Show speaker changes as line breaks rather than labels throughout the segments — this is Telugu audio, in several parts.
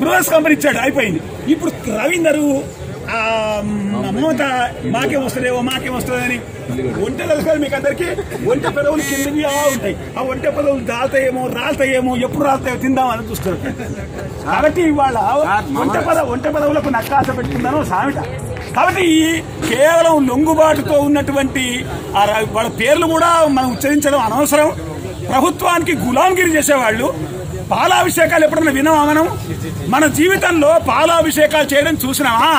ట్రావెల్స్ కంపెనీ ఇచ్చాడు అయిపోయింది. ఇప్పుడు రవీందరు మమత మాకే వస్తుందేమో మాకే వస్తుందని ఒంటె తెలుసు మీకు అందరికి ఒంటె పెదవులు కిందకి ఉంటాయి. ఆ ఒంటె పెదవులు దాల్తాయేమో రాల్తాయేమో ఎప్పుడు రాల్తాయో తిందామని చూస్తారు. కాబట్టి ఇవాళ ఒంటె పద ఒంటె పదవులకు నక్కాస పెట్టుకుందాను సామెట కాబట్టి ఈ కేవలం లొంగుబాటుతో ఉన్నటువంటి వాళ్ళ పేర్లు కూడా మనం ఉచ్చరించడం అనవసరం. ప్రభుత్వానికి గులాంగిరి చేసేవాళ్ళు. పాలాభిషేకాలు ఎప్పుడన్నా వినవా మనం? మన జీవితంలో పాలాభిషేకాలు చేయడం చూసినామా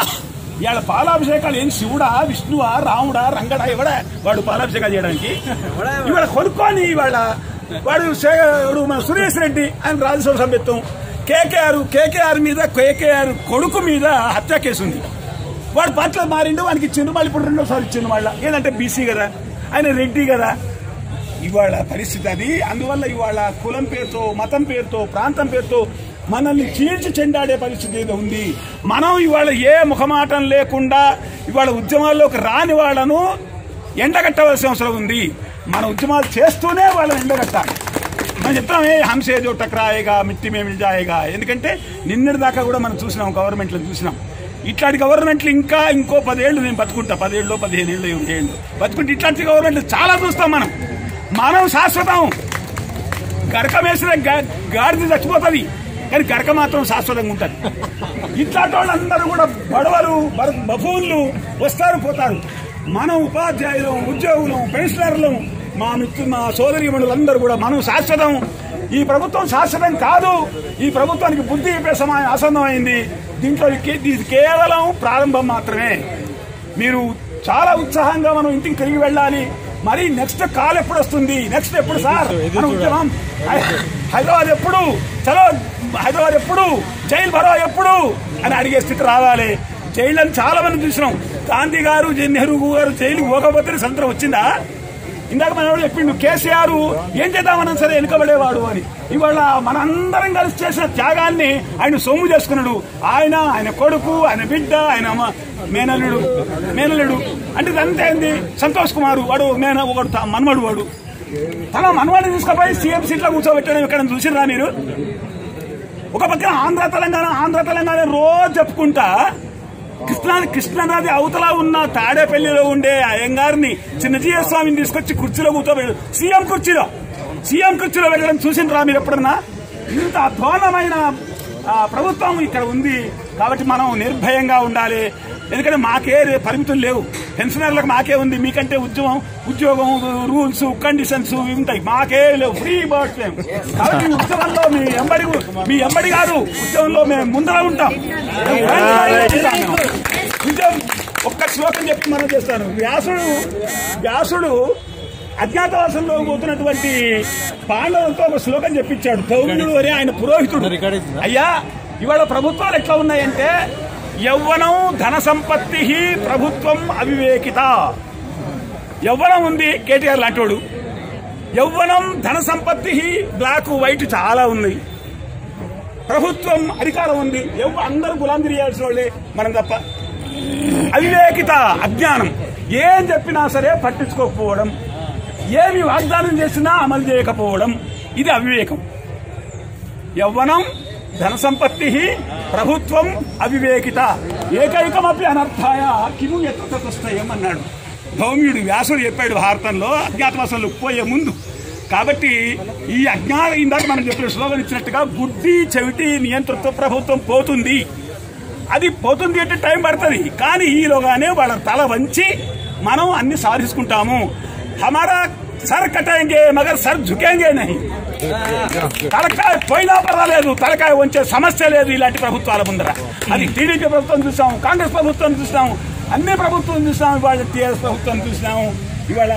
ఇవాళ పాలాభిషేకాలు ఏం శివుడా విష్ణువా రాముడా రంగడా ఎవడా? వాడు పాలాభిషేకాలు చేయడానికి. ఇవాళ కొనుక్కొని ఇవాళ వాడు మన సురేష్ రెడ్డి ఆయన రాజ్యసభ సభ్యత్వం. కేకేఆర్ కేకేఆర్ మీద కేకేఆర్ కొడుకు మీద హత్య కేసు ఉంది. వాడు పార్టీలో మారిండు వానికి మళ్ళీ ఇప్పుడు రెండోసారి ఇచ్చిండు మళ్ళీ. ఏదంటే బీసీ కదా ఆయన రెడ్డి కదా. ఇవాళ పరిస్థితి అది. అందువల్ల ఇవాళ కులం పేరుతో మతం పేరుతో ప్రాంతం పేరుతో మనల్ని చీల్చి చెండాడే పరిస్థితి ఏదో ఉంది. మనం ఇవాళ ఏ ముఖమాటం లేకుండా ఇవాళ ఉద్యమాల్లోకి రాని వాళ్ళను ఎండగట్టవలసిన అవసరం ఉంది. మన ఉద్యమాలు చేస్తూనే వాళ్ళని ఎండగట్టాలి. మనం చెప్తామే హంసే జో టక్రాయేగా మిట్టి మే జాయేగా ఎందుకంటే నిన్నటి దాకా కూడా మనం చూసినాం గవర్నమెంట్లో చూసినాం. ఇట్లాంటి గవర్నమెంట్లు ఇంకా ఇంకో పదేళ్ళు నేను బతుకుంటా. పదేళ్ళు పదిహేను ఏళ్ళు ఏళ్ళు బతుకుంటే ఇట్లాంటి గవర్నమెంట్లు చాలా చూస్తాం మనం. మనం శాశ్వతం. గరక వేసిన గాడిద చచ్చిపోతుంది. కానీ గరక మాత్రం శాశ్వతంగా ఉంటుంది ఇట్లాంటి వాళ్ళందరూ కూడా బడవలు బఫూన్లు వస్తారు పోతారు. మనం ఉపాధ్యాయులు ఉద్యోగులు పెన్షనర్లు మా మిత్రు మా సోదరిమణులందరూ కూడా మనం శాశ్వతం. ఈ ప్రభుత్వం శాశ్వతం కాదు. ఈ ప్రభుత్వానికి బుద్ధి చెప్పే సమయం ఆసన్నమైంది. దీంట్లో ఇది- కేవలం ప్రారంభం మాత్రమే. మీరు చాలా ఉత్సాహంగా మనం ఇంటికి తిరిగి వెళ్ళాలి. మరి నెక్స్ట్ కాల్ ఎప్పుడు వస్తుంది? నెక్స్ట్ ఎప్పుడు సార్? మనం ఉద్యమం హైదరాబాద్ ఎప్పుడు? చలో హైదరాబాద్ ఎప్పుడు? జైలు భరో ఎప్పుడు? అని అడిగే స్థితి రావాలి. జైలు అని చాలా మంది చూసినాం. గాంధీ గారు నెహ్రూ గారు జైలుకి పోకపోతే సంతరం వచ్చిందా? ఇందాక మన చెప్పిండు కేసీఆర్ ఏం చేద్దామన్నా సరే వెనుకబడేవాడు అని. ఇవాళ మనందరం కలిసి చేసిన త్యాగాన్ని ఆయన సొమ్ము చేసుకున్నాడు. ఆయన ఆయన కొడుకు ఆయన బిడ్డ ఆయన మేనల్లుడు మేనల్లుడు. అంటే ఇదంతా ఏంది? సంతోష్ కుమార్ వాడు మేన ఒకడు త- వాడు. తన మనవాడిని తీసుకుపోయి సీఎం సీట్లో కూర్చోబెట్టడం. ఇక్కడ చూసిరా మీరు? ఒక పక్కన ఆంధ్ర తెలంగాణ ఆంధ్ర తెలంగాణ రోజు చెప్పుకుంటా. కృష్ణా కృష్ణానది అవతల ఉన్న తాడేపల్లిలో ఉండే అయ్యంగారిని చిన్నజీయ స్వామిని తీసుకొచ్చి కుర్చీలో కూర్చోబెట్టారు సీఎం కుర్చీలో సీఎం కుర్చీలో వెళ్ళడం చూసిండ్రా మీరు ఎప్పుడన్నా? ఇంత అధ్వానమైన ప్రభుత్వం ఇక్కడ ఉంది. కాబట్టి మనం నిర్భయంగా ఉండాలి. ఎందుకంటే మాకే పరిమితులు లేవు. పెన్షనర్లకు మాకే ఉంది. మీకంటే ఉద్యమం ఉద్యోగం రూల్స్ కండిషన్స్ ఉంటాయి. మాకే లేవు. ఫ్రీ బర్డ్స్ మేము కాబట్టి ఉద్యమంలో మీ ఎంబడి మీ ఎంబడి కాదు ఉద్యమంలో మేము ముందర ఉంటాం. ఉద్యమం ఒక్క శ్లోకం చెప్పి మనం చేస్తాను. వ్యాసుడు వ్యాసుడు అజ్ఞాతవాసంలో పోతున్నటువంటి పాండవులతో ఒక శ్లోకం చెప్పించాడు ధౌమ్యుడు అని ఆయన పురోహితుడు. అయ్యా ఇవాళ ప్రభుత్వాలు ఎట్లా ఉన్నాయంటే యవ్వనం ధన సంపత్తి ప్రభుత్వం అవివేకిత. యవ్వనం ఉంది కేటీఆర్ లాంటివాడు యవ్వనం ధన సంపత్తి బ్లాక్ వైట్ చాలా ఉంది. ప్రభుత్వం అధికారం ఉంది. ఎవ్వ అందరూ గులాంగిరి చేయాల్సిన వాళ్ళే మనం తప్ప. అవివేకిత అజ్ఞానం. ఏం చెప్పినా సరే పట్టించుకోకపోవడం. ఏమి వాగ్దానం చేసినా అమలు చేయకపోవడం. ఇది అవివేకం. యవ్వనం ధన సంపత్తి ప్రభుత్వం అవివేకిత. ఏకైకమపి అనర్థాయ. కిము ఎత్తస్తయం అన్నాడు. భౌమ్యుడు వ్యాసుడు చెప్పాడు భారతంలో అజ్ఞాతవాసంలో పోయే ముందు. కాబట్టి ఈ అజ్ఞాన ఇందాక మనం చెప్పిన శ్లోగన్ ఇచ్చినట్టుగా బుద్ధి చెవిటి నియంతృత్వ ప్రభుత్వం పోతుంది. అది పోతుంది అంటే టైం పడుతుంది. కానీ ఈలోగానే వాళ్ళ తల వంచి మనం అన్ని సాధించుకుంటాము. హమారా సర్ కటాయింగే మగర్ సర్ ఝుకేంగే నహి. తలకాయ పోయినా పర్వాలేదు. తలకాయ వంచే సమస్య లేదు ఇలాంటి ప్రభుత్వాల ముందర. అది టీడీపీ ప్రభుత్వం చూసాం కాంగ్రెస్ ప్రభుత్వం చూసాం అన్ని ప్రభుత్వం చూసాం ఇవాళ టీఆర్ఎస్ ప్రభుత్వం చూసినాం ఇవాళ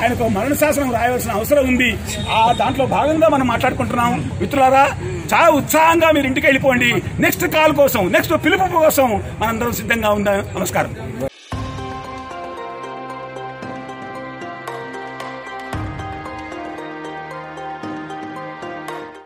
ఆయనకు మరణ శాసనం రాయవలసిన అవసరం ఉంది. ఆ దాంట్లో భాగంగా మనం మాట్లాడుకుంటున్నాం మిత్రులారా చాలా ఉత్సాహంగా మీరు ఇంటికి వెళ్ళిపోండి. నెక్స్ట్ కాల్ కోసం నెక్స్ట్ పిలుపు కోసం మనందరం సిద్ధంగా ఉందా నమస్కారం.